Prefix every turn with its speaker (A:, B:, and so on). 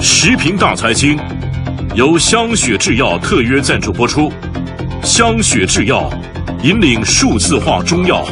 A: 食品大财经由香雪制药特约赞助播出。香雪制药引领数字化中药。